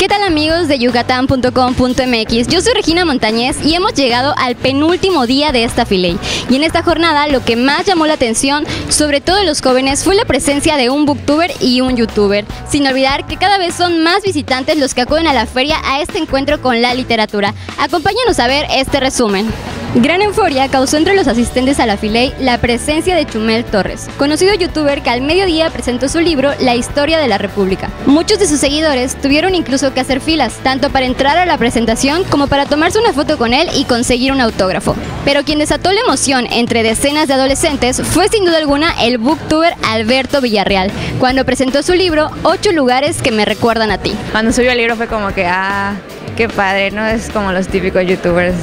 ¿Qué tal amigos de yucatán.com.mx? Yo soy Regina Montañez y hemos llegado al penúltimo día de esta filey. Y en esta jornada lo que más llamó la atención, sobre todo los jóvenes, fue la presencia de un booktuber y un youtuber. Sin olvidar que cada vez son más visitantes los que acuden a la feria a este encuentro con la literatura. Acompáñanos a ver este resumen. Gran euforia causó entre los asistentes a la Filey la presencia de Chumel Torres, conocido youtuber que al mediodía presentó su libro La historia de la República. Muchos de sus seguidores tuvieron incluso que hacer filas, tanto para entrar a la presentación como para tomarse una foto con él y conseguir un autógrafo. Pero quien desató la emoción entre decenas de adolescentes fue sin duda alguna el booktuber Alberto Villarreal, cuando presentó su libro Ocho lugares que me recuerdan a ti. Cuando subió el libro fue como que, ah, qué padre, ¿no? Es como los típicos youtubers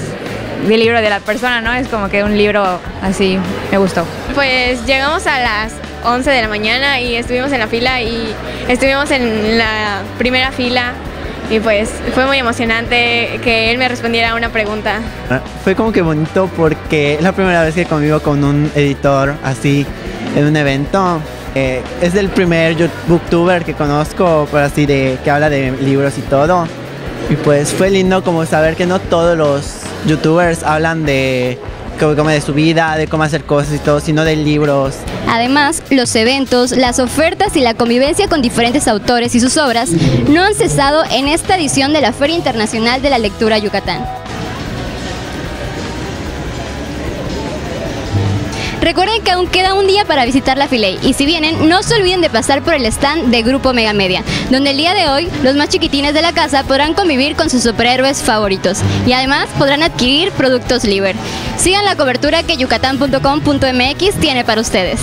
del libro de la persona, ¿no? Es como que un libro así, me gustó. Pues llegamos a las 11 de la mañana y estuvimos en la fila y estuvimos en la primera fila y pues fue muy emocionante que él me respondiera a una pregunta. Ah, fue como que bonito porque es la primera vez que convivo con un editor así en un evento. Eh, es el primer booktuber que conozco, por así de que habla de libros y todo. Y pues fue lindo como saber que no todos los youtubers hablan de como de su vida, de cómo hacer cosas y todo, sino de libros. Además, los eventos, las ofertas y la convivencia con diferentes autores y sus obras no han cesado en esta edición de la Feria Internacional de la Lectura Yucatán. Recuerden que aún queda un día para visitar la Filey y si vienen, no se olviden de pasar por el stand de Grupo Mega Media, donde el día de hoy los más chiquitines de la casa podrán convivir con sus superhéroes favoritos y además podrán adquirir productos Liber. Sigan la cobertura que yucatán.com.mx tiene para ustedes.